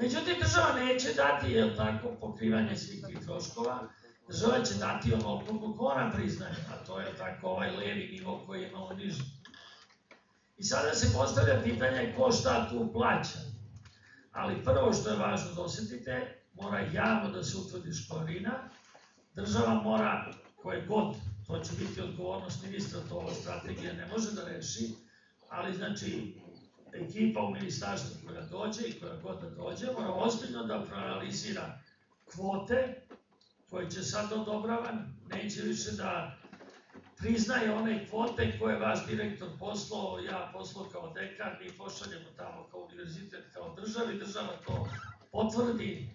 Međutim, država neće dati, jel tako, pokrivanje svih tih troškova, država će dati ono koliko ona priznaje, a to je tako ovaj levi nivo koji je malo niži. I sada se postavlja pitanje ko šta tu plaća. Ali prvo što je važno da osetite, mora javno da se utvrdi školarina, država mora, koje god, to će biti odgovornost ministra, to ova strategija ne može da reši, ali znači ekipa u ministarstvu dođe i koja god da dođe, mora ozbiljno da proanalizira kvote koje će sad odobravan, neće više da priznaje one kvote koje vaš direktor poslao, ja poslao kao dekan, mi pošaljemo tamo kao univerzitet, kao državi, država to potvrdi,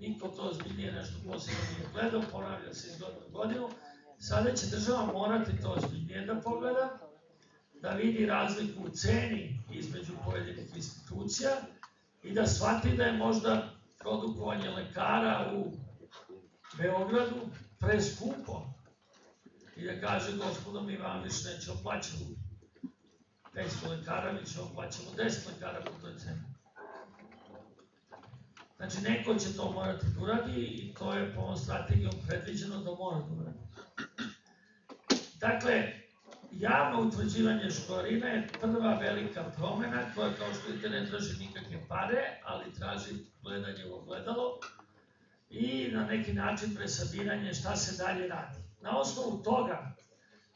niko to ozbiljnije nešto posebno nije gledao, ponavlja se iz godinu godinu, sada će država morati to ozbiljnije da pogleda, da vidi razliku u ceni između pojedinih institucija i da shvati da je možda produkovanje lekara u Beogradu preskupo i da kaže gospodo mi vam više nećemo plaćati 500 lekara, mi ćemo plaćamo 10 lekara po toj ceni. Znači, neko će to morati da uradi i to je po ovom strategijom predviđeno da mora da uradi. Dakle, javno utvrđivanje školarine je prva velika promena koja kao što vidite ne traži nikakve pare, ali traži gledanje u ogledalo i na neki način presabiranje šta se dalje radi. Na osnovu toga,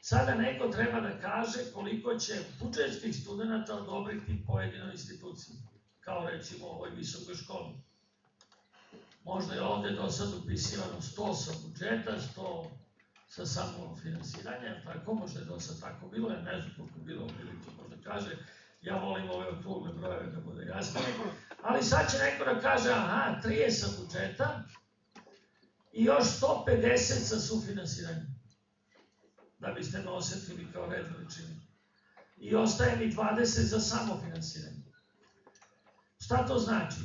sada neko treba da kaže koliko će budžetskih studenta odobriti pojedinoj instituciji, kao recimo ovoj visokoj školi. Možda je ovde do sad upisivano 100 sa budžeta, 100 sa samofinansiranja, tako možda do sad tako bilo, ja ne znam koliko bilo, ili to možda kaže, ja volim ove okrugle brojeve da bude jasnije, ali sad će neko da kaže, aha, 30 sa budžeta, i još 150 sa sufinansiranjem, da biste me osetili kao red veličini. I ostaje mi 20 za samofinansiranje. Šta to znači?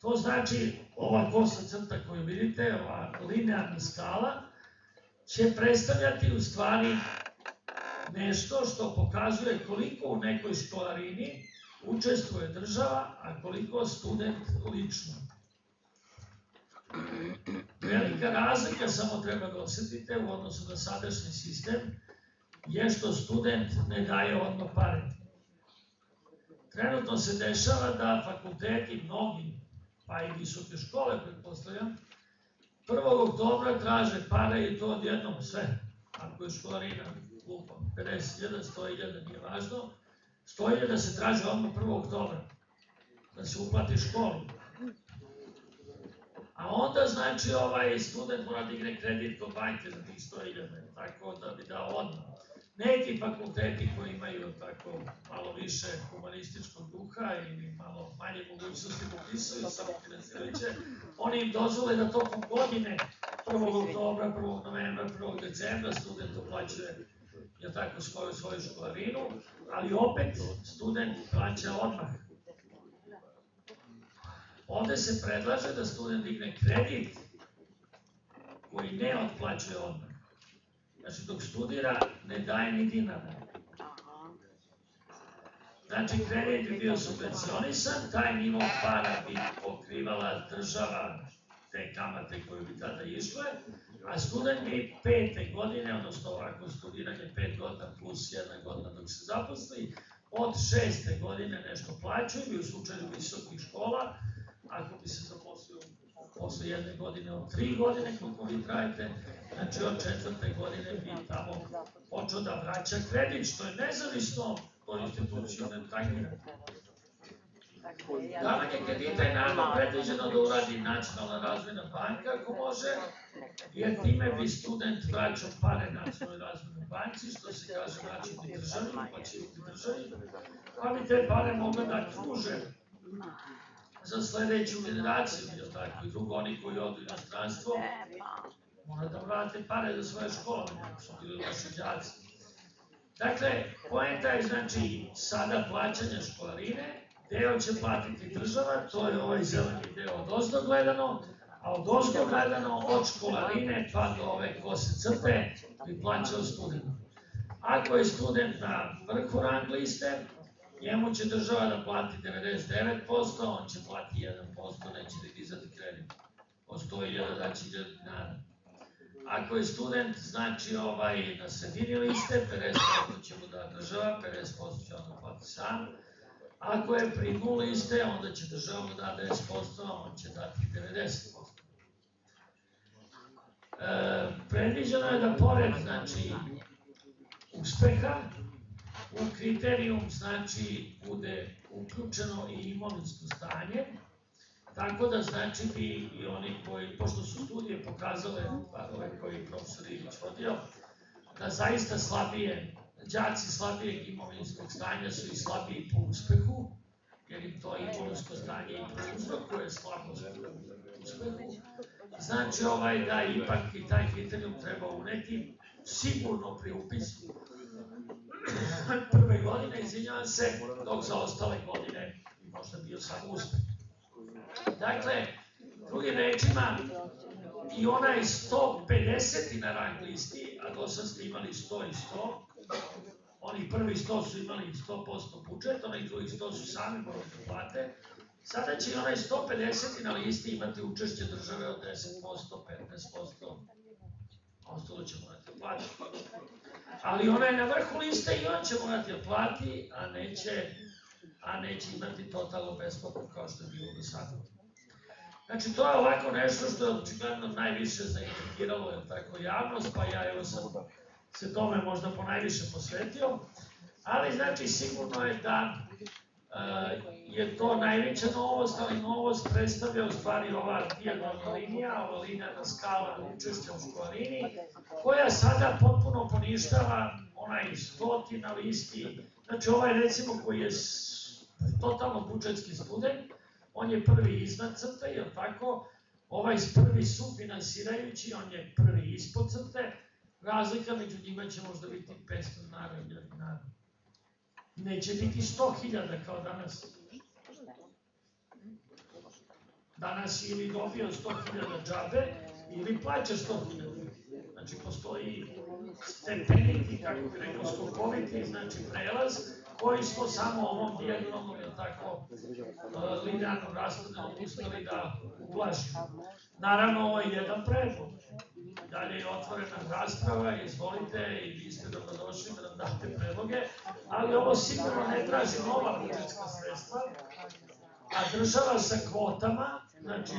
To znači ova kosa crta koju vidite, ova linearna skala, će predstavljati u stvari nešto što pokazuje koliko u nekoj školarini učestvuje država, a koliko student lično. Velika razlika, samo treba da osetite, u odnosu na sadašnji sistem, je što student ne daje odmah pare. Trenutno se dešava da fakulteti, mnogi, pa i visoke škole, pretpostavljam, 1. oktobra traže pare i to odjednom sve. Ako je školarina lupom 50.000, 100.000, nije važno, 100.000 da se traže odmah 1. oktobra, da se uplati školu. A onda, znači, ovaj student mora da igne kredit kod banke za tih 100.000, tako da bi dao odmah. Neki fakulteti koji imaju tako malo više humanističkog duha ili malo manje mogućnosti popisuju samo finansirajuće, oni im dozvole da tokom godine 1. oktobra, 1. novembra, 1. decembra student uplaćuje ja tako svoju svoju školarinu, ali opet student plaća odmah Ovde se predlaže da student digne kredit koji ne otplaćuje odmah. Znači, dok studira, ne daje ni dinara. Znači, kredit bi bio subvencionisan, taj nivo para bi pokrivala država te kamate koje bi tada išle, a student bi pete godine, odnosno ovako studiranje pet godina plus jedna godina dok se zaposli, od šeste godine nešto plaćaju i u slučaju visokih škola, ako bi se zaposlio posle jedne godine, od tri godine koliko vi trajete, znači od četvrte godine bi tamo počeo da vraća kredit, što je nezavisno od instituciju ne tajnira. Davanje kredita je naravno predviđeno da uradi nacionalna razvojna banka ako može, jer time bi student vraćao pare nacionalnoj razvojnoj banci, što se kaže vraćati državi, pa će biti državi, pa bi te pare mogle da kruže za sledeću generaciju, je tako? I drugo, oni koji odu na stranstvo, mora da vrate pare za svoje škole, su bili loši džaci. Dakle, poenta je znači sada plaćanja školarine, deo će platiti država, to je ovaj zeleni deo od ozdo gledano, a od ozdo gledano od školarine pa do ove kose crte bi plaćao student. Ako je student na vrhu rang liste, njemu će država da plati 99%, on će plati 1%, neće da dizati kredit. Od 100.000 da će 1000 dinara. Ako je student, znači ovaj, na sredini liste, 50% će mu da država, 50% će on da plati sam. Ako je pri dnu liste, onda će država mu da 10%, on će dati 90%. E, predviđeno je da pored, znači, uspeha, u kriterijum, znači, bude uključeno i imovinsko stanje, tako da znači bi i oni koji, pošto su studije pokazale, pa ove koji je profesor Ilić vodio, da zaista slabije, đaci slabijeg imovinskog stanja su i slabiji po uspehu, jer im to imovinsko stanje i prouzrokuje slabost uspehu. Znači ovaj da ipak i taj kriterijum treba uneti sigurno pri upisu prve godine, izvinjavam se, dok za ostale godine bi možda bio samo uspeh. Dakle, drugim rečima, i onaj 150 na rang listi, a do sad ste imali 100 i 100, oni prvi 100 su imali 100% budžet, oni drugi 100 su sami morali da plate, sada će onaj 150 na listi imati učešće države od 10%, 15%, ostalo će morati da Ali onaj na vrhu liste i on će morati da plati, a neće, a neće imati totalno besplatno kao što je bilo do sada. Znači, to je ovako nešto što je očigledno najviše zainteresiralo je tako javnost, pa ja evo sam se tome možda po najviše posvetio, ali znači sigurno je da je to najveća novost, ali novost predstavlja u stvari ova dijagonalna linija, ova linijana skala učešća u školalini, koja sada potpuno poništava onaj stoti na listi, znači ovaj recimo koji je totalno budžetski student, on je prvi iznad crte, je tako? Ovaj prvi sufinansirajući, on je prvi ispod crte, razlika među njima će možda biti 500 dinara dinara. Neće biti 100.000 kao danas. Danas ili dobio 100.000 džabe ili plaća 100.000. Znači postoji stepeniti, kako bi rekao, skokoviti, znači prelaz, koji smo samo ovom dijagonalnom, ili tako, linearnom raspodelom uspeli da ublažimo. Naravno, ovo je jedan predlog. Dalje je otvorena rasprava, izvolite i vi ste dobrodošli da nam date predloge, ali ovo sigurno ne traži nova budžetska sredstva, a država sa kvotama, znači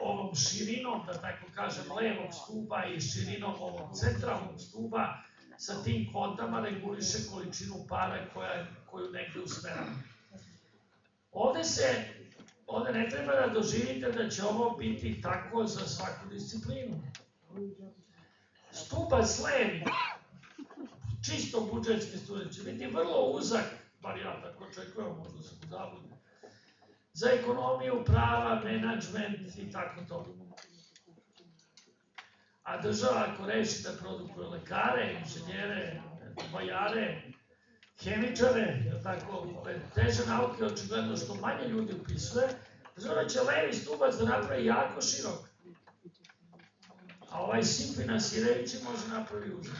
ovom širinom, da tako kažem, levog stuba i širinom ovog centralnog stuba, sa tim kvotama reguliše količinu para koja, koju negde usmeramo. Ovde se, ovde ne treba da doživite da će ovo biti tako za svaku disciplinu. Stupac levi, čisto budžetski student, će biti vrlo uzak, bar ja tako očekujem, možda se zabudim, za ekonomiju, prava, menadžment i tako to. A država ako reši da produkuje lekare, inženjere, vajare, hemičare, tako, teže nauke, očigledno što manje ljudi upisuje, država će levi stubac da napravi jako širok. Ovaj sim finansirajući može napravi uzak.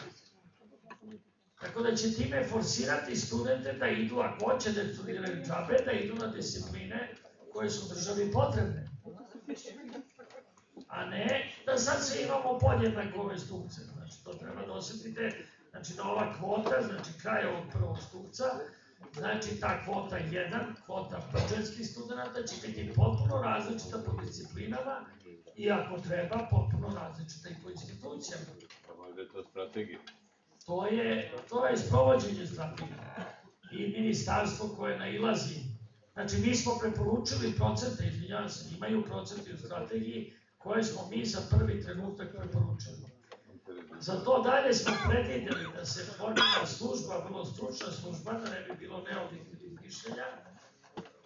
Tako da će time forsirati studente da idu, ako hoće da studiraju džabe, da idu na discipline koje su državi potrebne. A ne da sad se imamo podjednako ove stupce. Znači, to treba da osetite, znači da ova kvota, znači kraj ovog prvog stupca, znači ta kvota 1, kvota budžetskih studenta će biti potpuno različita po disciplinama i ako treba, potpuno različita i po institucijama. Pa možda je to strategija. To je, to je sprovođenje strategije. I ministarstvo koje nailazi. Znači, mi smo preporučili procente, izvinjavam se, imaju procenti u strategiji koje smo mi za prvi trenutak preporučili. Za to dalje smo predvideli da se formira služba, vrlo stručna služba, da ne bi bilo neobjektivnih mišljenja.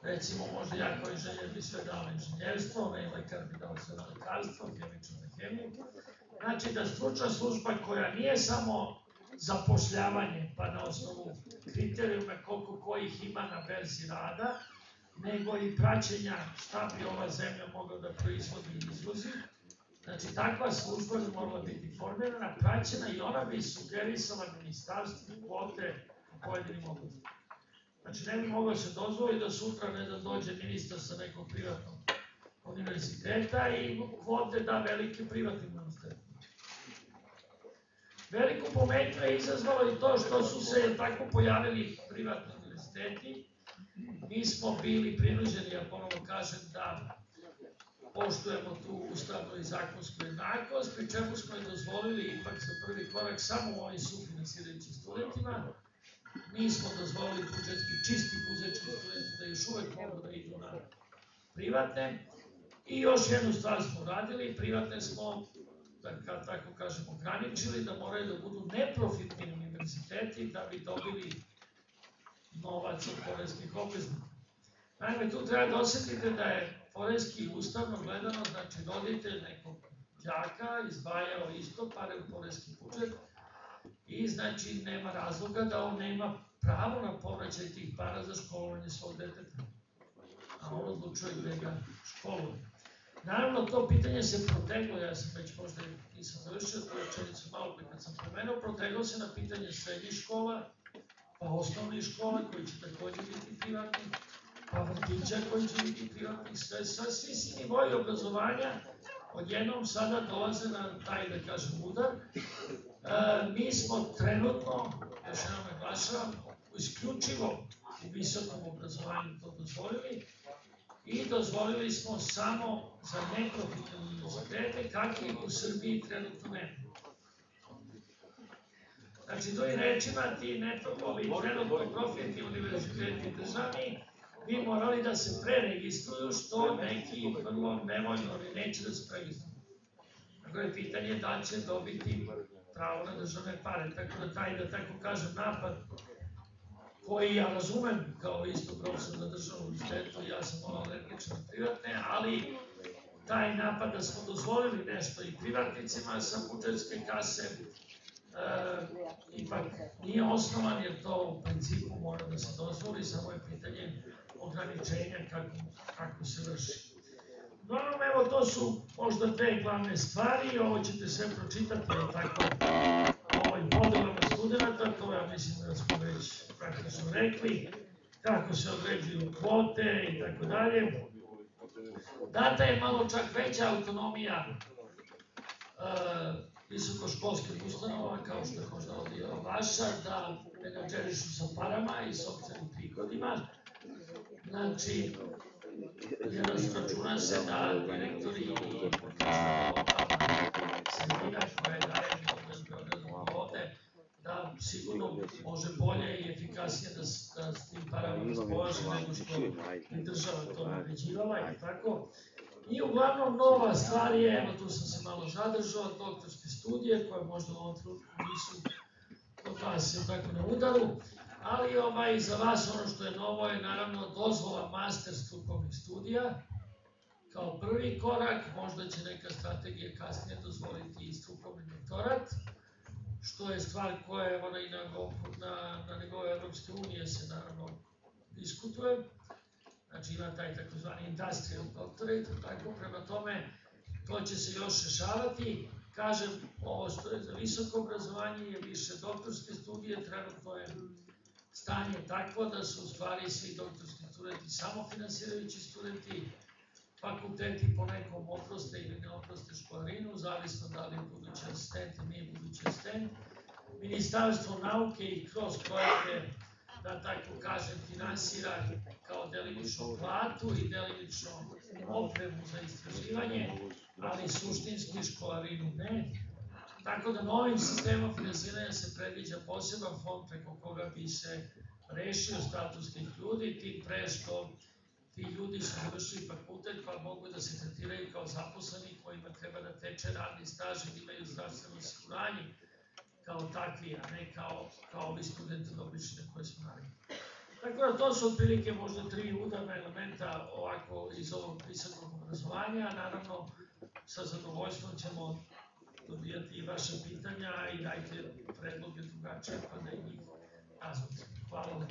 Recimo, možda ja koji inženjer bi sve dao inženjerstvo, ne lekar bi dao sve lekarstvo, hemičar na hemiju. Znači da stručna služba koja nije samo zapošljavanje, pa na osnovu kriterijume koliko kojih ima na berzi rada, nego i praćenja šta bi ova zemlja mogla da proizvodi i izvozi. Znači, takva služba bi morala biti formirana, praćena i ona bi sugerisala ministarstvu kvote u pojedinim oblastima. Znači ne bi moglo se dozvoliti da sutra ne da dođe ministar sa nekog privatnog univerziteta i vode da veliki privatni univerzitet. Veliku pometnju je izazvalo i to što su se tako pojavili privatni univerziteti. Mi smo bili prinuđeni, ja ponovo kažem, da poštujemo tu ustavnu i zakonsku jednakost, pri čemu smo je dozvolili ipak za prvi korak samo ovim sufinansirajućim studentima. Nismo dozvolili budžetski, čisti budžetski studenti da još uvek mogu da idu na privatne. I još jednu stvar smo uradili, privatne smo, da tako kažemo, ograničili da moraju da budu neprofitni univerziteti da bi dobili novac od porezkih obveznika. Naime, tu treba da osetite da je porezki ustavno gledano, znači roditelj nekog đaka izdvajao isto pare u porezki budžet i znači nema razloga da on nema pravo na povraćaj tih para za školovanje svog deteta. A on odlučuje gde ga školuje. Naravno, to pitanje se proteglo, ja sam već možda nisam završio tu rečenicu malo pre kad sam pomenuo, proteglo se na pitanje srednjih škola, pa osnovnih škola koji će takođe biti privatni, vrtića koji će biti privatni, sve, sve, svi si nivoji obrazovanja odjednom sada dolaze na taj, da kažem, udar. E, mi smo trenutno, još jednom naglašavam, isključivo u visokom obrazovanju to dozvolili i dozvolili smo samo za neprofitne univerzitete, kakvi u Srbiji trenutno nema. Znači, drugim rečima, ti ovi trenutno univerziteti državni, bi morali da se preregistruju, što neki vrlo nevoljno neće da se preregistruju. Tako je pitanje da će dobiti pravo na državne pare, tako da taj, da tako kažem, napad koji ja razumem kao isto profesor na državnom univerzitetu, ja sam ono alergičan privatne, ali taj napad da smo dozvolili nešto i privatnicima sa budžetske kase, e, ipak nije osnovan jer to u principu mora da se dozvoli, samo je pitanje ograničenja kako, kako se vrši. Uglavnom, evo, to su možda dve glavne stvari, ovo ćete sve pročitati, ali tako, ovim podelama studenta, to ja mislim da smo već praktično rekli, kako se određuju kvote i tako dalje. Data je malo čak veća autonomija uh, visokoškolskih ustanova, kao što je možda ovdje vaša, da menadžerišu sa parama i sobstvenim prihodima. Znači, jer računa se da direktori i sredina koje daje vode, da sigurno može bolje i efikasnije da, da s tim parama raspolaže nego što je država to naređivala i tako. I uglavnom nova stvar je, evo tu sam se malo zadržao, doktorske studije koje možda u ovom trenutku nisu kod vas tako na udaru, ali ovaj, za vas ono što je novo je naravno dozvola master strukovnih studija, kao prvi korak, možda će neka strategija kasnije dozvoliti i strukovni doktorat, što je stvar koja je ona i na, na, na nivou Evropske unije se naravno diskutuje, znači ima taj takozvani industrial doctorate, tako. Prema tome to će se još rešavati, kažem, ovo što je za visoko obrazovanje je više doktorske studije, trenutno je stanje takvo da su u stvari svi doktorski studenti samofinansirajući studenti, fakulteti po nekom oproste ili ne oproste školarinu, zavisno da li je budući asistent ili nije budući asistent. Ministarstvo nauke i kroz projekte, da tako kažem, finansira kao delimično platu i delimično opremu za istraživanje, ali suštinski školarinu ne. Tako da novim sistemom finansiranja se predviđa poseban fond preko koga bi se rešio status tih ljudi, tim pre što ti ljudi su završili fakultet pa mogu da se tretiraju kao zaposleni kojima treba da teče radni staž i imaju zdravstveno osiguranje kao takvi, a ne kao, kao ovi studenti obični koje smo navikli. Tako da to su otprilike možda tri udarna elementa ovako iz ovog visokog obrazovanja. Naravno, sa zadovoljstvom ćemo dobijati i vaše pitanja i dajte predloge drugačije pa da i njih razumite. Hvala vam.